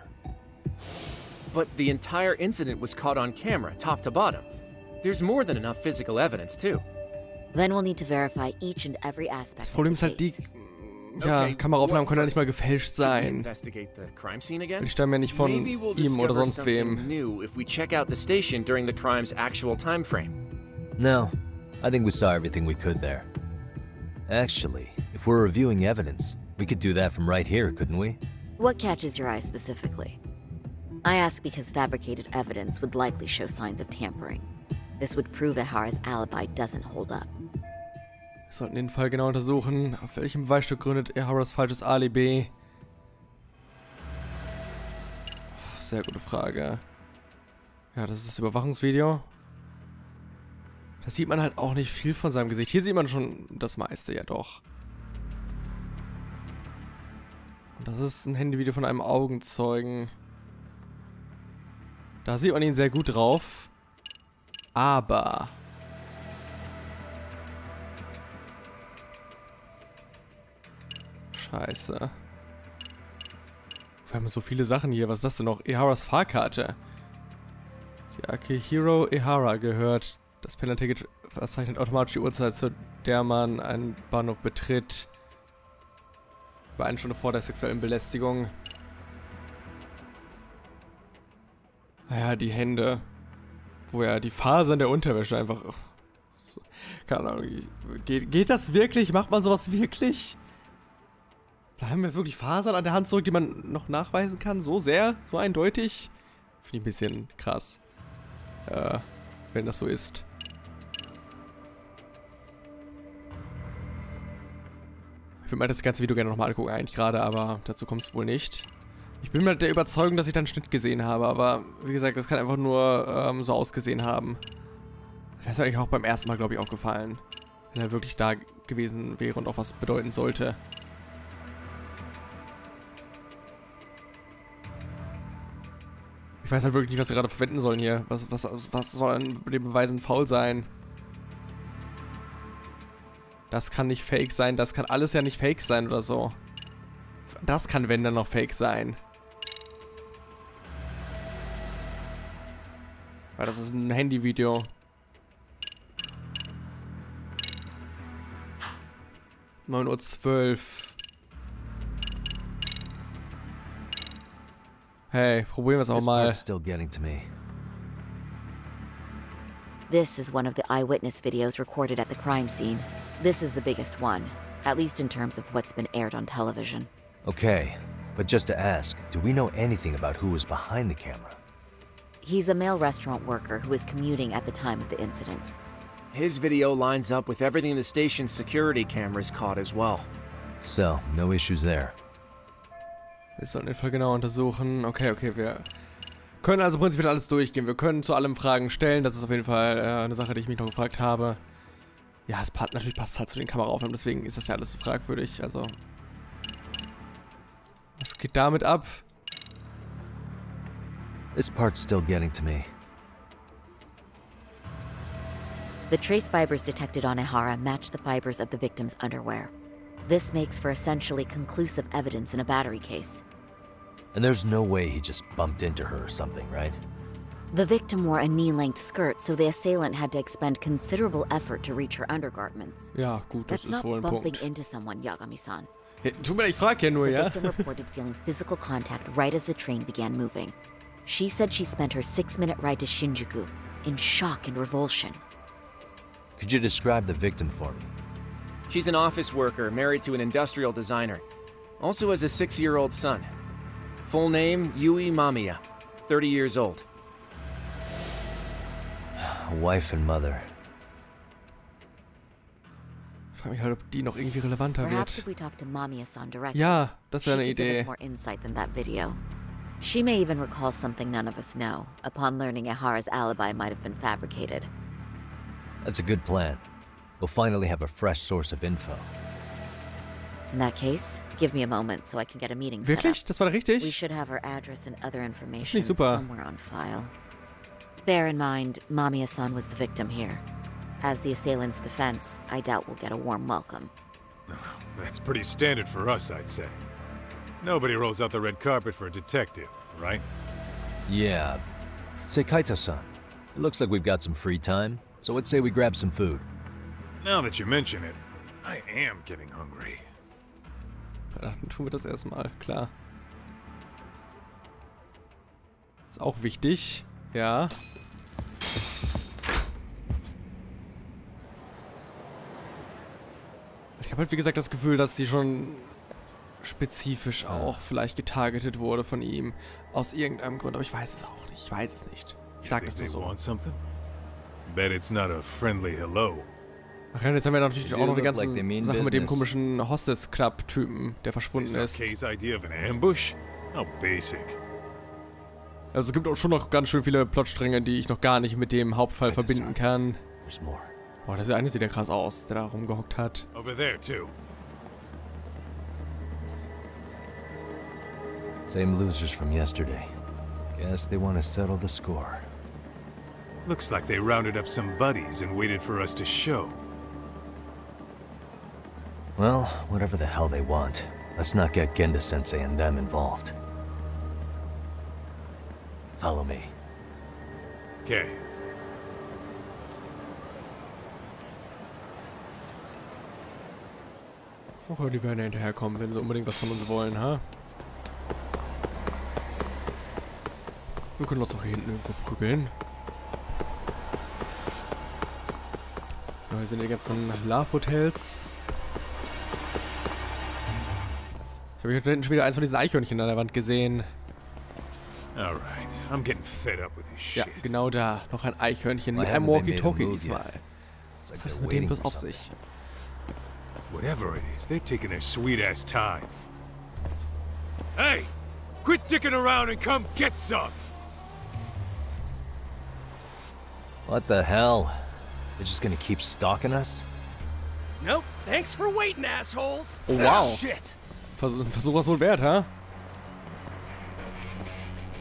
But the entire incident was caught on camera, top to bottom. There's more than enough physical evidence, too.
Then we'll need to verify each and every aspect
Das
of
Problem
the
ist halt, die
case.
ja,
Okay,
Kameraaufnahmen
what
können ja nicht mal
first?
gefälscht sein.
investigate the crime scene again?
Die stammen ja nicht von
Maybe we'll
ihm oder
discover
sonst
something
wem.
new if we check out the station during the crime's actual time frame.
No, I think we saw everything we could there. Actually, if we're reviewing evidence, we could do that from right here, couldn't we?
What catches your eye specifically? I ask because fabricated evidence would likely show signs of tampering. This would prove Ehara's alibi doesn't hold up.
Wir sollten den Fall genau untersuchen. Auf welchem Beweisstück gründet Eharas falsches Alibi? Sehr gute Frage. Ja, das ist das Überwachungsvideo. Da sieht man halt auch nicht viel von seinem Gesicht. Hier sieht man schon das meiste, ja doch. Und das ist ein Handyvideo von einem Augenzeugen. Da sieht man ihn sehr gut drauf. Aber... Scheiße. Wir haben so viele Sachen hier. Was ist das denn noch? Eharas Fahrkarte. Die Akihiro Ehara gehört. Das Penner-Ticket verzeichnet automatisch die Uhrzeit, zu der man einen Bahnhof betritt. Über eine Stunde vor der sexuellen Belästigung. Naja, die Hände. Wo ja die Fasern der Unterwäsche einfach... So, keine Ahnung. Geht, geht das wirklich? Macht man sowas wirklich? Bleiben mir wirklich Fasern an der Hand zurück, die man noch nachweisen kann? So sehr? So eindeutig? Finde ich ein bisschen krass. Äh, wenn das so ist. Ich würde mir das ganze Video gerne nochmal angucken, eigentlich gerade, aber dazu kommt es wohl nicht. Ich bin mir der Überzeugung, dass ich da einen Schnitt gesehen habe, aber wie gesagt, das kann einfach nur ähm, so ausgesehen haben. Das wäre eigentlich auch beim ersten Mal, glaube ich, aufgefallen. Wenn er wirklich da gewesen wäre und auch was bedeuten sollte. Ich weiß halt wirklich nicht, was wir gerade verwenden sollen hier. Was, was, was soll an den Beweisen faul sein? Das kann nicht fake sein. Das kann alles ja nicht fake sein oder so. Das kann, wenn dann noch fake sein. Weil das ist ein Handyvideo. Neun Uhr zwölf. Hey, probieren wir es auch mal.
part's still getting to me.
This is one of the eyewitness videos recorded at the crime scene. This is the biggest one, at least in terms of what's been aired on television.
Okay, but just to ask, do we know anything about who was behind the camera?
He's a male restaurant worker who was commuting at the time of the incident.
His video lines up with everything the station's security cameras caught as well.
So, no issues there.
Wir sollen den Fall genau untersuchen. Okay, okay, wir können also prinzipiell alles durchgehen. Wir können zu allem Fragen stellen. Das ist auf jeden Fall äh, eine Sache, die ich mich noch gefragt habe. Ja, es passt, natürlich passt halt zu den Kameraaufnahmen, deswegen ist das ja alles so fragwürdig. Also, was geht damit ab?
This part's still getting to me.
The trace fibers detected on Ihara match the fibers of the victim's underwear. This makes for essentially conclusive evidence in a battery case.
And there's no way he just bumped into her or something, right?
The victim wore a knee-length skirt, so the assailant had to expend considerable effort to reach her undergarments.
Ja, gut, das
That's
ist
not
wohl ein
bumping
Punkt.
into someone, Yagami-san.
Hey, tut mir leid, ich frag ja nur,
The
ja?
victim reported feeling physical contact right as the train began moving. She said she spent her six-minute ride to Shinjuku in shock and revulsion.
Could you describe the victim for me?
She's an office worker married to an industrial designer. Also has a six year old son. Full name Yui Mamiya, 30 years old.
Wife and mother.
Ich frage mich halt, ob die noch irgendwie relevanter
Perhaps
wird.
if we talk to Mamiya-san directly,
Ja, das
she
wäre eine
could give us
Idee.
more insight than that video. She may even recall something none of us know, upon learning Ihara's alibi might have been fabricated.
That's a good plan. We'll finally have a fresh source of info.
In that case, give me a moment so I can get a meeting set
Wirklich?
up.
Das war
We should have her address and other information
super.
somewhere on file. Bear in mind, Mamiya-san was the victim here. As the assailant's defense, I doubt we'll get a warm welcome.
That's pretty standard for us, I'd say. Nobody rolls out the red carpet for a detective, right?
Yeah. Say, Kaito-san, it looks like we've got some free time, so let's say we grab some food.
Now that you mention it, I am getting hungry.
Dann tun wir das erstmal, klar. Ist auch wichtig. Ja. Ich habe halt wie gesagt das Gefühl, dass sie schon spezifisch auch vielleicht getargetet wurde von ihm. Aus irgendeinem Grund, aber ich weiß es auch nicht. Ich weiß es nicht. Ich sag das nur so.
Bet it's not a friendly hello.
Ach ja, und jetzt haben wir natürlich auch noch die ganze Sache mit dem komischen Hostess-Club-Typen, der verschwunden ist.
Kay's idea of an ambush? How basic.
Also es gibt auch schon noch ganz schön viele Plotstränge, die ich noch gar nicht mit dem Hauptfall verbinden kann. Boah, das eine sieht ja krass aus, der da rumgehockt hat.
Over there, too.
Same losers from yesterday. Guess they want to settle the score.
Looks like they rounded up some buddies and waited for us to show.
Well, whatever the hell they want, let's not get Genda Sensei and them involved. Follow me.
Okay.
Och, ja, die werden ja hinterherkommen, wenn sie unbedingt was von uns wollen, ha? Wir können uns auch hier hinten irgendwo prügeln. Ja, hier sind die ganzen Love-Hotels. Ich habe hier hinten schon wieder eins von diesen Eichhörnchen an der Wand gesehen.
Alright. I'm getting fed up with this
Ja,
shit.
genau da. Noch ein Eichhörnchen mit einem Walkie-Talkie diesmal. Was hat
they're
mit
waiting
bloß auf sich?
Whatever it is, they're taking their sweet ass time. Hey! Quit dicking around and come get some!
What the hell? They're just gonna keep stalking us?
Nope. Thanks for waiting, assholes.
Oh, wow.
Oh, shit!
Vers Versuch was wohl wert, ha?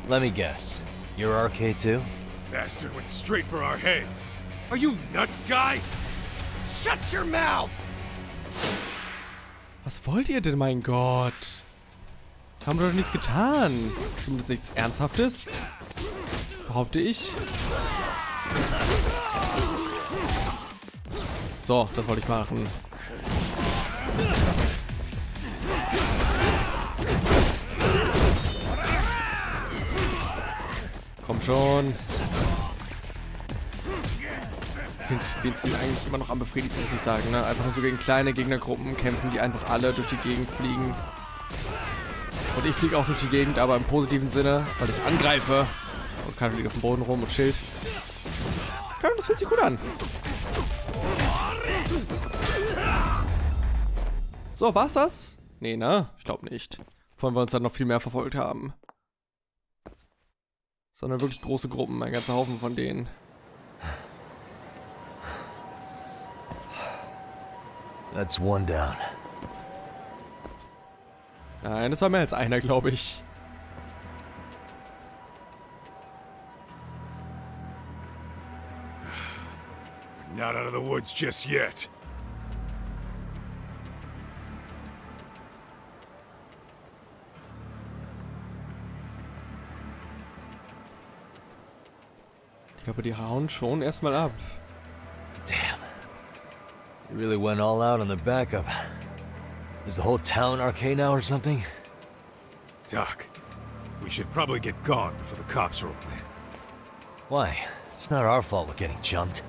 Let me guess. You're RK2?
Bastard went straight for our heads. Are you nuts, guy?
Shut your mouth.
Was wollt ihr denn, mein Gott? Haben wir doch nichts getan. Zumindest nichts Ernsthaftes. Behaupte ich. So, das wollte ich machen. Komm schon. Den Stil eigentlich immer noch am befriedigsten, muss ich sagen. Ne? Einfach nur so gegen kleine Gegnergruppen kämpfen, die einfach alle durch die Gegend fliegen. Und ich fliege auch durch die Gegend, aber im positiven Sinne, weil ich angreife. Und keiner fliegt auf dem Boden rum und chillt. Ja, das fühlt sich gut an. So, war's das? Nee, ne? Ich glaube nicht. Vor allem, weil uns dann noch viel mehr verfolgt haben. Sondern wirklich große Gruppen, ein ganzer Haufen von denen.
That's one down.
Nein, das war mehr als einer, glaube ich.
Not out of the woods just yet.
Ich glaube, die hauen schon erstmal ab.
Damn. They really went all out on the backup. Is the whole town RK now or something?
Doc, we should probably get gone before the cops roll in.
Why? It's not our fault we're getting jumped.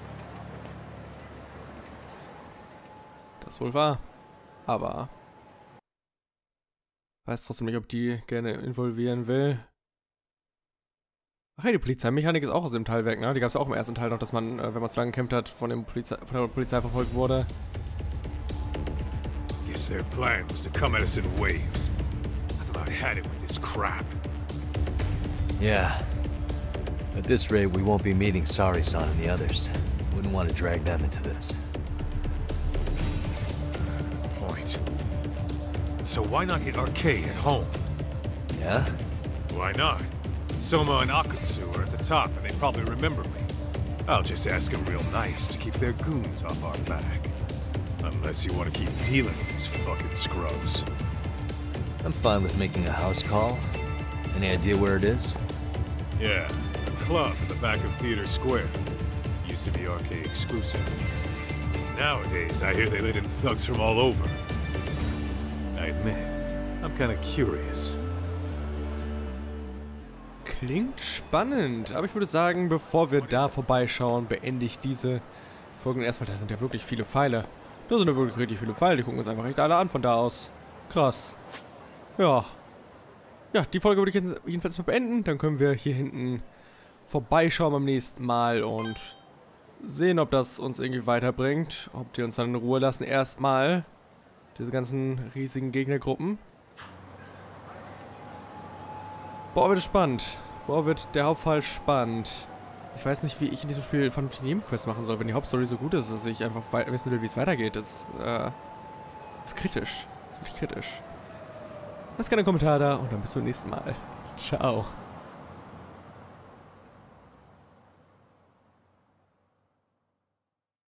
Das ist wohl wahr. Aber. Weiß trotzdem nicht, ob die gerne involvieren will. Ach ja, die Polizeimechanik ist auch aus dem Teil weg, ne? Die gab es auch im ersten Teil noch, dass man, äh, wenn man zu lange gekämpft hat, von, dem Polizei von der Polizei verfolgt wurde.
Guess their plan was to come at us in waves. I've about had it with this crap.
Yeah. At this rate, we won't be meeting Sari-san and the others. Wouldn't want to drag them into this.
So why not hit Arcade at home?
Yeah?
Why not? Soma and Akutsu are at the top, and they probably remember me. I'll just ask them real nice to keep their goons off our back. Unless you want to keep dealing with these fucking scrubs.
I'm fine with making a house call. Any idea where it is?
Yeah, a club in the back of Theater Square. Used to be arcade exclusive. Nowadays, I hear they let in thugs from all over. Admit, I'm kind of curious.
Klingt spannend. Aber ich würde sagen, bevor wir da vorbeischauen, beende ich diese Folgen erstmal. Da sind ja wirklich viele Pfeile. Da sind ja wirklich richtig viele Pfeile. Die gucken uns einfach echt alle an von da aus. Krass. Ja. Ja, die Folge würde ich jetzt jedenfalls mal beenden. Dann können wir hier hinten vorbeischauen beim nächsten Mal und sehen, ob das uns irgendwie weiterbringt. Ob die uns dann in Ruhe lassen. Erstmal diese ganzen riesigen Gegnergruppen. Boah, wird spannend. Boah, wird der Hauptfall spannend. Ich weiß nicht, wie ich in diesem Spiel vernünftig Nebenquests machen soll, wenn die Hauptstory so gut ist, dass ich einfach wissen will, wie es weitergeht. Das äh, ist kritisch. Das ist wirklich kritisch. Lasst gerne einen Kommentar da und dann bis zum nächsten Mal. Ciao.